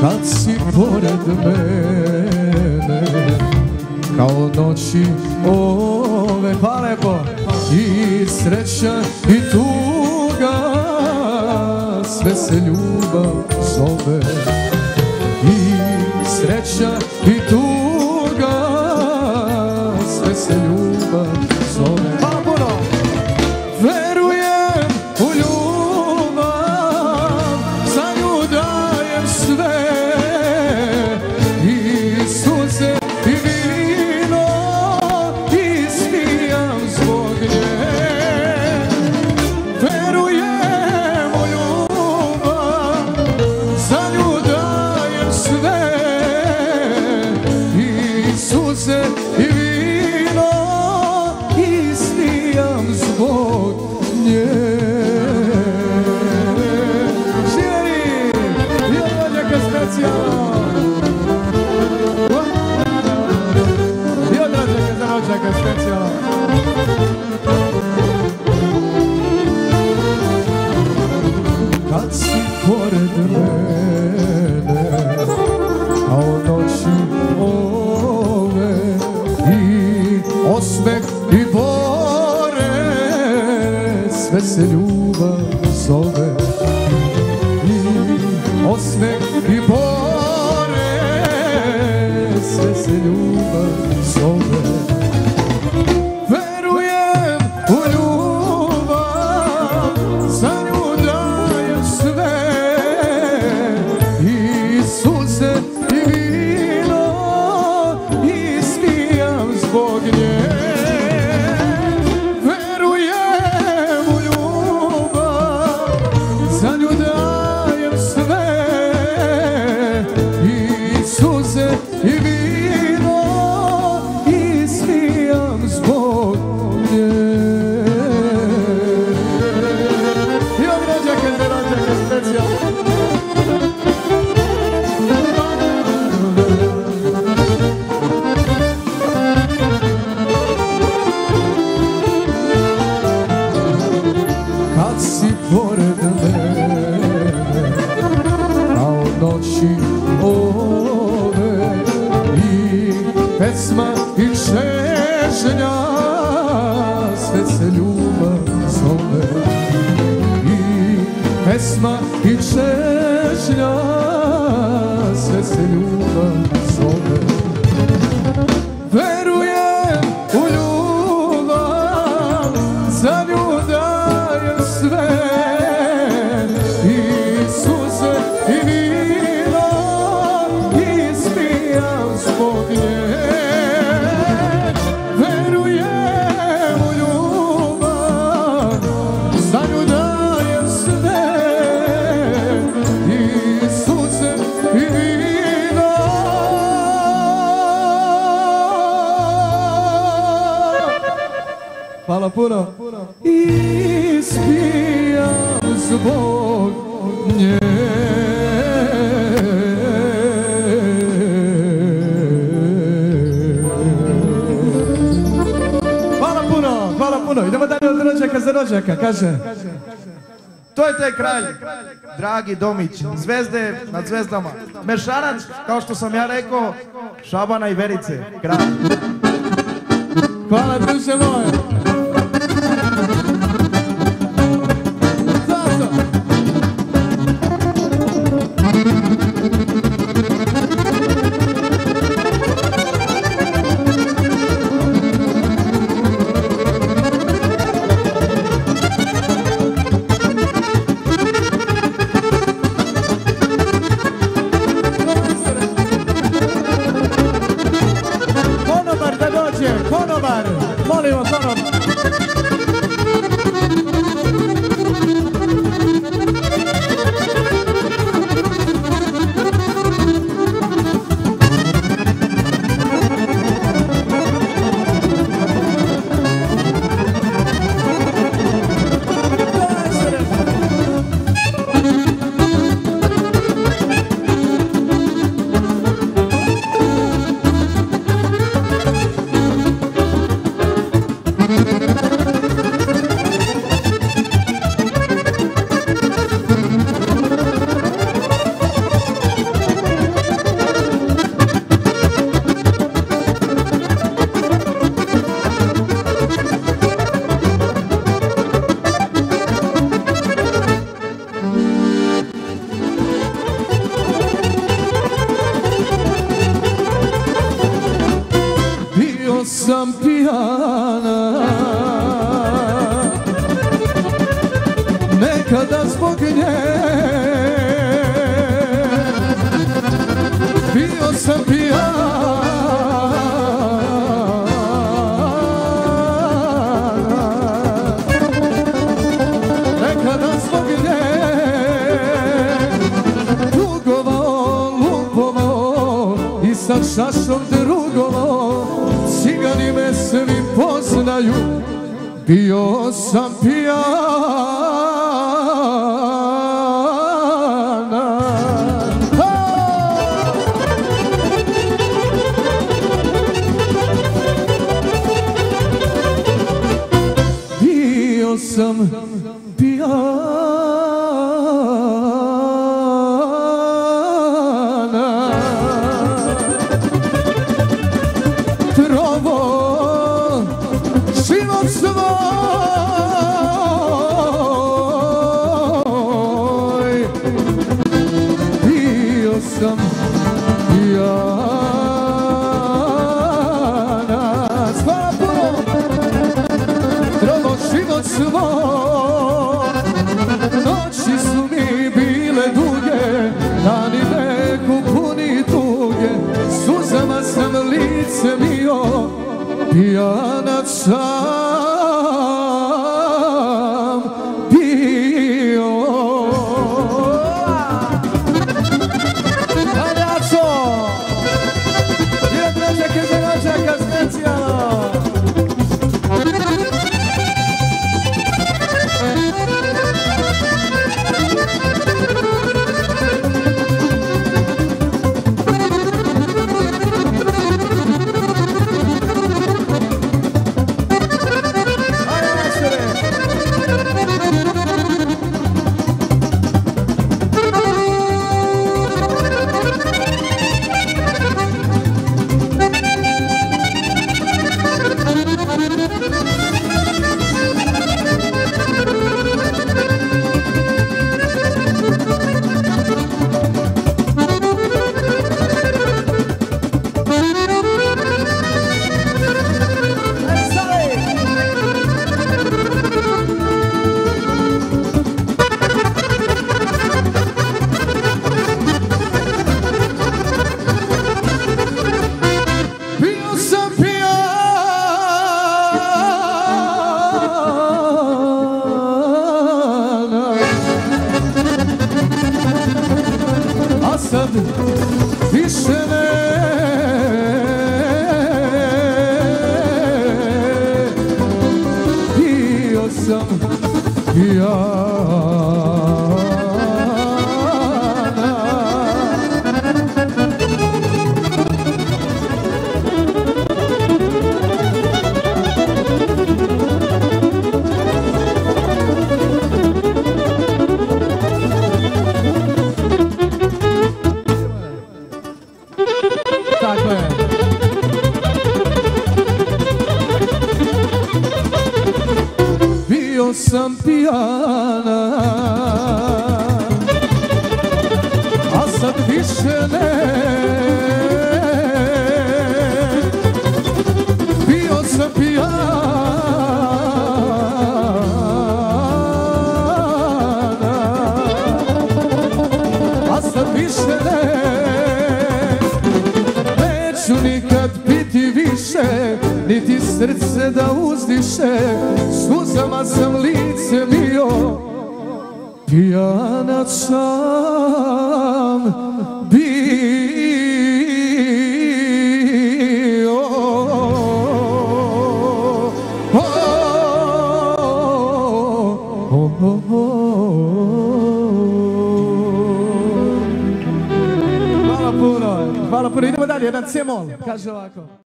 Kad si pored mene Kao noći ove Pa lepo I sreća i tuga Sve se ljubav zove. I sreća i sve I suze Sve se ljubav zove. I osmeh i bore Sve se ljubav zove suze pesma i čežnja Sve se ljubav zove. I pesma i čežnja Sve se ljubav zove. Verujem u ljubav, za nju dajem sve. I suze i Puno. I spijam zbog nje. Hvala puno, hvala puno. Idemo dalje od rođaka za rođaka, kaže. To je taj kralj, dragi Domić, zvezde nad zvezdama. Mešanac, kao što sam ja rekao, Šabana i Verice, kralj. Hvala duše moje. Bio sam sa šašom drugovao. Cigani me svi poznaju Bio sam pijana Bio sam say Bio sam pijana A Niti srce da uzdiše Suzama sam lice mio Pijanac sam bio O, o, o, o. Hvala puno, hvala puno. Idemo dalje, jedan cemol. Kaže ovako.